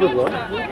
Good luck.